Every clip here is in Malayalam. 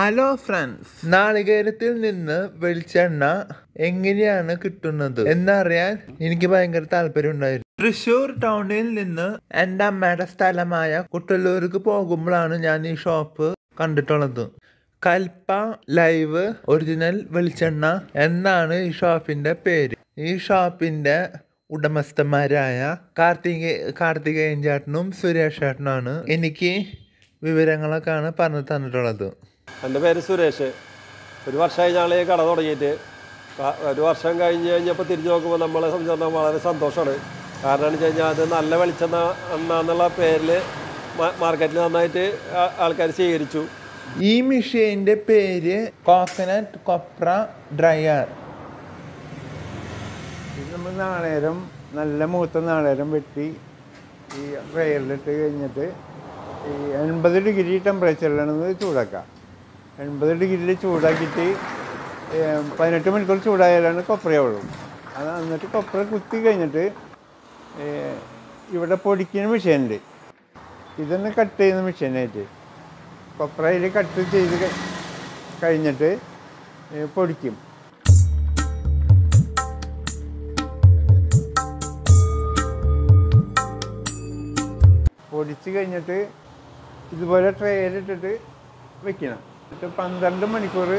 ഹലോ ഫ്രണ്ട്സ് നാളികേരത്തിൽ നിന്ന് വെളിച്ചെണ്ണ എങ്ങനെയാണ് കിട്ടുന്നത് എന്നറിയാൻ എനിക്ക് ഭയങ്കര താല്പര്യം ഉണ്ടായിരുന്നു. തൃശൂർ ടൗണിൽ നിന്ന് എന്റെ അമ്മയുടെ സ്ഥലമായ കുട്ടല്ലൂർക്ക് പോകുമ്പോഴാണ് ഞാൻ ഈ ഷോപ്പ് കണ്ടിട്ടുള്ളത്. കൽപ്പ ലൈവ് ഒറിജിനൽ വെളിച്ചെണ്ണ എന്നാണ് ഈ ഷോപ്പിന്റെ പേര്. ഈ ഷോപ്പിന്റെ ഉടമസ്ഥന്മാരായ കാർത്തിക കാർത്തികേയൻ ചേട്ടനും സുരേഷ് ചേട്ടനുമാണ് എനിക്ക് വിവരങ്ങളൊക്കെയാണ് പറഞ്ഞു തന്നിട്ടുള്ളത്. എന്റെ പേര് സുരേഷ്. ഒരു വർഷമായി ഞങ്ങൾ ഈ കട തുടങ്ങിയിട്ട്. ഒരു വർഷം കഴിഞ്ഞ് കഴിഞ്ഞപ്പോൾ തിരിഞ്ഞു നോക്കുമ്പോൾ നമ്മളെ സംബന്ധിച്ചിടത്തോളം വളരെ സന്തോഷമാണ്. കാരണം എന്ന് വെച്ച് കഴിഞ്ഞാൽ അത് നല്ല വെളിച്ചെണ്ണ എണ്ണ എന്നുള്ള പേരിൽ മാർക്കറ്റിൽ നന്നായിട്ട് ആൾക്കാർ സ്വീകരിച്ചു. ഈ മെഷീന്റെ പേര് കോക്കനട്ട് കൊപ്ര ഡ്രയർ ഇത് നമ്മൾ നാളേരം നല്ല മൂത്ത നാളേരം വെട്ടി ഈ ഡ്രയറിലിട്ട് കഴിഞ്ഞിട്ട് ഈ എൺപത് ഡിഗ്രി ടെമ്പറേച്ചറിലാണ് ചൂടാക്കാം. എൺപത് ഡിഗ്രിയിൽ ചൂടാക്കിയിട്ട് പതിനെട്ട് മണിക്കൂർ ചൂടായാലാണ് കൊപ്രയാവുള്ളൂ അത് എന്നിട്ട് കൊപ്ര കുത്തി കഴിഞ്ഞിട്ട് ഇവിടെ പൊടിക്കുന്ന മെഷീനുണ്ട് ഇതൊന്ന് കട്ട് ചെയ്യുന്ന മെഷീനായിട്ട് കൊപ്രയിൽ കട്ട് ചെയ്ത് കഴിഞ്ഞിട്ട് പൊടിക്കും. പൊടിച്ച് കഴിഞ്ഞിട്ട് ഇതുപോലെ ട്രേയിലിട്ടിട്ട് വെക്കണം. പന്ത്രണ്ട് മണിക്കൂർ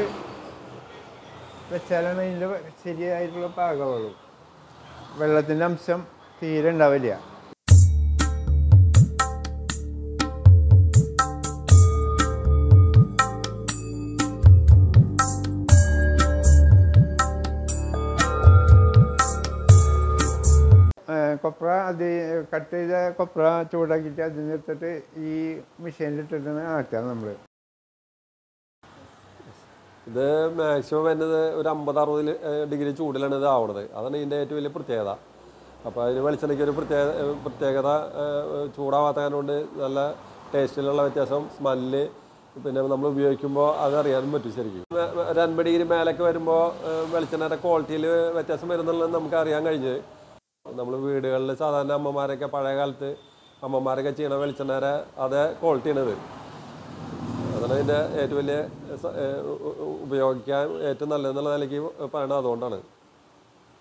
വെച്ചാലാണ് അതിന്റെ ശരിയായിട്ടുള്ള പാകമുള്ളൂ. വെള്ളത്തിന്റെ അംശം തീരെ ഉണ്ടാവില്ല. കൊപ്ര അത് കട്ട് ചെയ്ത കൊപ്ര ചൂടാക്കിയിട്ട് അതിനെടുത്തിട്ട് ഈ മെഷീനിലിട്ടിട്ടാണ് ആക്കുക നമ്മൾ ഇത് മാക്സിമം വരുന്നത് ഒരു അമ്പത് അറുപത് ഡിഗ്രി ചൂടിലാണ് ഇത് ആവണത്. അതാണ് ഇതിന്റെ ഏറ്റവും വലിയ പ്രത്യേകത. അപ്പോൾ അതിന് വെളിച്ചെണ്ണയ്ക്ക് ഒരു പ്രത്യേക പ്രത്യേകത ചൂടാവാത്ത കാരണം നല്ല ടേസ്റ്റിലുള്ള വ്യത്യാസം സ്മെല്ല് പിന്നെ നമ്മൾ ഉപയോഗിക്കുമ്പോൾ അത് അറിയാനും പറ്റും ശരിക്കും. ഒരു അൻപത് ഡിഗ്രി മേലൊക്കെ വരുമ്പോൾ വെളിച്ചെണ്ണയുടെ ക്വാളിറ്റിയിൽ വ്യത്യാസം വരുന്നുള്ളത് നമുക്ക് അറിയാൻ കഴിഞ്ഞ്. നമ്മൾ വീടുകളിൽ സാധാരണ അമ്മമാരൊക്കെ പഴയ കാലത്ത് അമ്മമാരൊക്കെ ചെയ്യണ വെളിച്ചെണ്ണയുടെ അതേ ക്വാളിറ്റിയാണിത് അതാണ് ഇതിന്റെ ഏറ്റവും വലിയ ഉപയോഗിക്കാൻ ഏറ്റവും നല്ലതെന്നുള്ള നിലയ്ക്ക് പറയണത് അതുകൊണ്ടാണ്.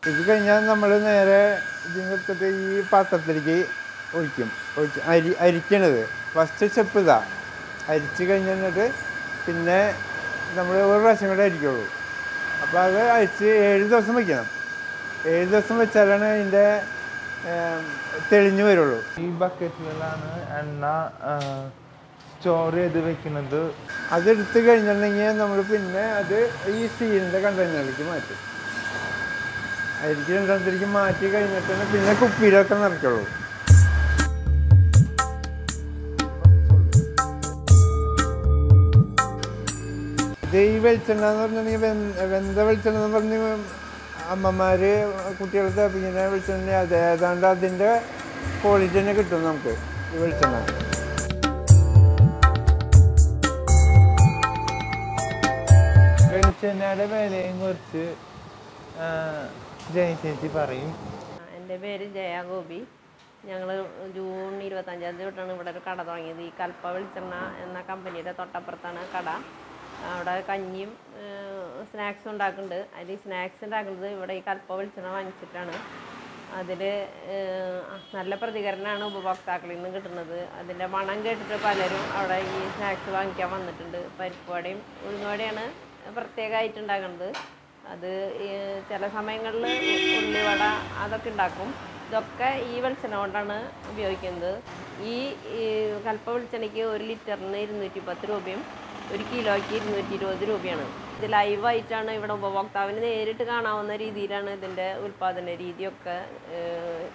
ഇത് കഴിഞ്ഞാൽ നമ്മൾ നേരെ ഇതിനെടുത്തിട്ട് ഈ പാത്രത്തിലേക്ക് ഒഴിക്കും. ഒഴിച്ച് അരി അരിക്കണത്. ഫസ്റ്റ് സ്റ്റെപ്പ് ഇതാ. അരിച്ച് കഴിഞ്ഞിട്ട് പിന്നെ നമ്മൾ ഒരു പ്രാവശ്യം കൂടെ അരിക്കുള്ളൂ. അപ്പോൾ അത് അരിച്ച് ഏഴ് ദിവസം വയ്ക്കണം ഏഴ് ദിവസം വെച്ചാലാണ് അതിന്റെ തെളിഞ്ഞു വരുള്ളൂ. ഈ ബക്കറ്റിലാണ് എണ്ണ സ്റ്റോർ ചെയ്ത് വെക്കുന്നത്. അതെടുത്ത് കഴിഞ്ഞിട്ടുണ്ടെങ്കിൽ നമ്മൾ പിന്നെ അത് ഈ സ്റ്റീലിന്റെ കണ്ടെയ്നറിലേക്ക് മാറ്റും. അരിക്ക് കണ്ടെയ്നറിലേക്ക് മാറ്റി കഴിഞ്ഞിട്ടാണ് പിന്നെ കുപ്പിയിലൊക്കെ നിറയ്ക്കുള്ളൂ. ഈ വെളിച്ചെണ്ണ എന്ന് പറഞ്ഞിട്ടുണ്ടെങ്കിൽ വെന്ത വെളിച്ചെണ്ണ എന്ന് പറഞ്ഞ് അമ്മമാര് കുട്ടികളെ തപ്പിക്കുന്ന വെളിച്ചെണ്ണ അത് ഏതാണ്ട് അതിന്റെ ക്വാളിറ്റി തന്നെ കിട്ടും നമുക്ക് ഈ വെളിച്ചെണ്ണ. വെളിച്ചെണ്ണയുടെ വിലയും കുറിച്ച് ജയ ചേച്ചി പറയും. എന്റെ പേര് ജയ ഗോപി. ഞങ്ങൾ ജൂൺ ഇരുപത്തഞ്ചാം തീയതി തൊട്ടാണ് ഇവിടെ ഒരു കട തുടങ്ങിയത്. ഈ കൽപ്പ വെളിച്ചെണ്ണ എന്ന കമ്പനിയുടെ തൊട്ടപ്പുറത്താണ് കട. അവിടെ കഞ്ഞിയും സ്നാക്സും ഉണ്ടാക്കുന്നുണ്ട്. അതിൽ സ്നാക്സ് ഉണ്ടാക്കുന്നത് ഇവിടെ ഈ കൽപ്പ വെളിച്ചെണ്ണ വാങ്ങിച്ചിട്ടാണ്. അതിൽ നല്ല പ്രതികരണമാണ് ഉപഭോക്താക്കളിൽ നിന്ന് കിട്ടുന്നത്. അതിന്റെ മണം കേട്ടിട്ട് പലരും അവിടെ ഈ സ്നാക്സ് വാങ്ങിക്കാൻ വന്നിട്ടുണ്ട്. പരിപ്പുവടയും ഉഴുന്നുവടയാണ് പ്രത്യേകമായിട്ട് ഉണ്ടാക്കുന്നത് അത് ചില സമയങ്ങളിൽ ഉള്ളിവട അതൊക്കെ ഉണ്ടാക്കും. ഇതൊക്കെ ഈ വെളിച്ചെണ്ണ കൊണ്ടാണ് ഉപയോഗിക്കുന്നത്. ഈ കൽപ്പ വെളിച്ചെണ്ണയ്ക്ക് ഒരു ലിറ്ററിന് ഇരുന്നൂറ്റി പത്ത് രൂപയും ഒരു കിലോയ്ക്ക് ഇരുന്നൂറ്റി ഇരുപത് രൂപയാണ്. ഇത് ലൈവായിട്ടാണ് ഇവിടെ ഉപഭോക്താവിന് നേരിട്ട് കാണാവുന്ന രീതിയിലാണ് ഇതിന്റെ ഉൽപ്പാദന രീതിയൊക്കെ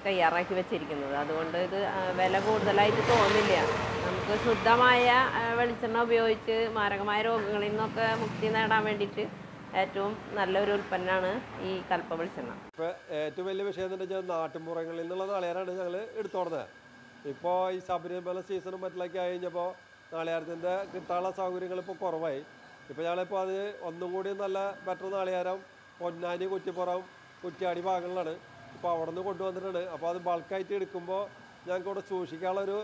തയ്യാറാക്കി വെച്ചിരിക്കുന്നത്. അതുകൊണ്ട് ഇത് വില കൂടുതലായിട്ട് തോന്നില്ല. നമുക്ക് ശുദ്ധമായ വെളിച്ചെണ്ണ ഉപയോഗിച്ച് മാരകമായ രോഗങ്ങളിൽ നിന്നൊക്കെ മുക്തി നേടാൻ വേണ്ടിയിട്ട് ഏറ്റവും നല്ലൊരു ഉൽപ്പന്നമാണ് ഈ കൽപ്പ വെളിച്ചെണ്ണ. ഇപ്പോൾ ഏറ്റവും വലിയ വിഷയം എന്ന് വെച്ചാൽ നാട്ടിൻപുറങ്ങളിൽ നിന്നുള്ള നാളികേരാണ് ഞങ്ങൾ എടുത്തോടുന്നത് ഇപ്പോൾ ഈ ശബരിമല സീസണും മറ്റിലൊക്കെ ആയി കഴിഞ്ഞപ്പോൾ നാളികേരത്തിന്റെ കിട്ടാനുള്ള സൗകര്യങ്ങൾ ഇപ്പോൾ കുറവായി. ഇപ്പോൾ ഞങ്ങളിപ്പോൾ അത് ഒന്നും കൂടി നല്ല ബെറ്റർ നാളികേരം പൊന്നാനി കുറ്റിപ്പുറം കുറ്റിയാടി ഭാഗങ്ങളിലാണ്. ഇപ്പോൾ അവിടെ നിന്ന് കൊണ്ടുവന്നിട്ടുണ്ട് അപ്പോൾ അത് ബൾക്കായിട്ട് എടുക്കുമ്പോൾ ഞങ്ങൾക്ക് ഇവിടെ സൂക്ഷിക്കാനുള്ളൊരു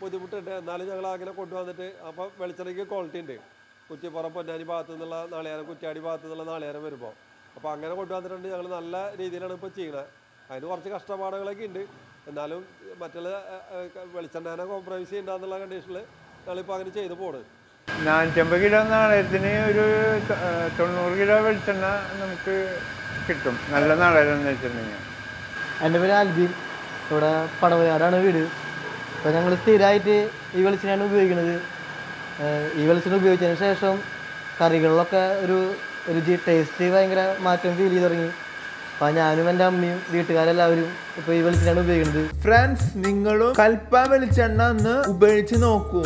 ബുദ്ധിമുട്ടുണ്ട്. എന്നാലും ഞങ്ങൾ അങ്ങനെ കൊണ്ടുവന്നിട്ട് അപ്പോൾ വെളിച്ചെണ്ണയ്ക്ക് ക്വാളിറ്റി ഉണ്ട്. കുറ്റിപ്പുറം പൊന്നാനി ഭാഗത്തു നിന്നുള്ള നാളികേരം കുറ്റിയാടി ഭാഗത്തു നിന്നുള്ള നാളികേരം വരുമ്പോൾ അപ്പോൾ അങ്ങനെ കൊണ്ടുവന്നിട്ടുണ്ട്. ഞങ്ങൾ നല്ല രീതിയിലാണ് ഇപ്പോൾ ചെയ്യുന്നത് അതിന് കുറച്ച് കഷ്ടപ്പാടുകളൊക്കെ ഉണ്ട്. എന്നാലും മറ്റുള്ള വെളിച്ചെണ്ണേനെ കോംപ്രമൈസ് ചെയ്യണ്ടെന്നുള്ള കണ്ടീഷനിൽ ഞങ്ങളിപ്പോൾ അങ്ങനെ ചെയ്തു പോണ്. നാനൂറ്റമ്പത് കിലോ നാളയത്തിന് ഒരു തൊണ്ണൂറ് കിലോ വെളിച്ചെണ്ണ നമുക്ക് കിട്ടും. നല്ല നാളയം എന്ന് വെച്ചിട്ടുണ്ടെങ്കിൽ. എന്റെ പേര് അൽബി. ഇവിടെ പടവയാടാണ് വീട്. അപ്പോൾ ഞങ്ങൾ സ്ഥിരമായിട്ട് ഈ വെളിച്ചെണ്ണയാണ് ഉപയോഗിക്കുന്നത്. ഈ വെളിച്ചെണ്ണ ഉപയോഗിച്ചതിന് ശേഷം കറികളിലൊക്കെ ഒരു രുചി ടേസ്റ്റ് ഭയങ്കര മാറ്റം ഫീൽ ചെയ്ത് തുടങ്ങി. അപ്പം ഞാനും എന്റെ അമ്മയും വീട്ടുകാരെല്ലാവരും ഇപ്പോൾ ഈ വെളിച്ചെണ്ണയാണ് ഉപയോഗിക്കുന്നത്. ഫ്രണ്ട്സ് നിങ്ങളും കൽപ്പ വെളിച്ചെണ്ണ ഒന്ന് ഉപയോഗിച്ച് നോക്കൂ.